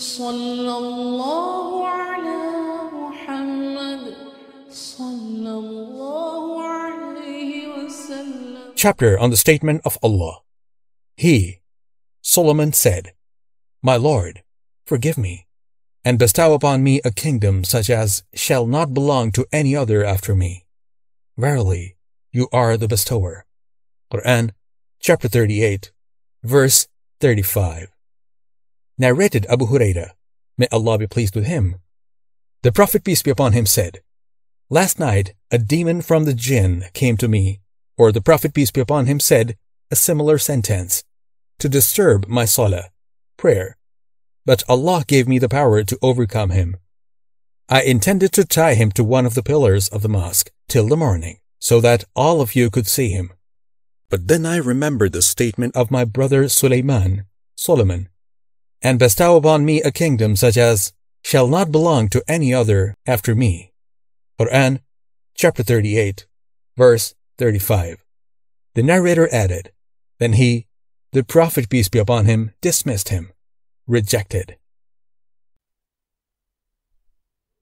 صلى الله على محمد صلى الله عليه وسلم Chapter on the Statement of Allah. He, Solomon said, My Lord, forgive me, and bestow upon me a kingdom such as shall not belong to any other after me. Verily, you are the bestower. Quran, chapter 38, verse 35. Narrated Abu Huraira, may Allah be pleased with him. The Prophet, peace be upon him, said, Last night a demon from the jinn came to me, or the Prophet, peace be upon him, said a similar sentence, to disturb my salah, prayer. But Allah gave me the power to overcome him. I intended to tie him to one of the pillars of the mosque till the morning, so that all of you could see him. But then I remembered the statement of my brother Suleiman, Solomon, and bestow upon me a kingdom such as shall not belong to any other after me. Quran, chapter 38, verse 35. The narrator added, Then he, the Prophet peace be upon him, dismissed him, rejected.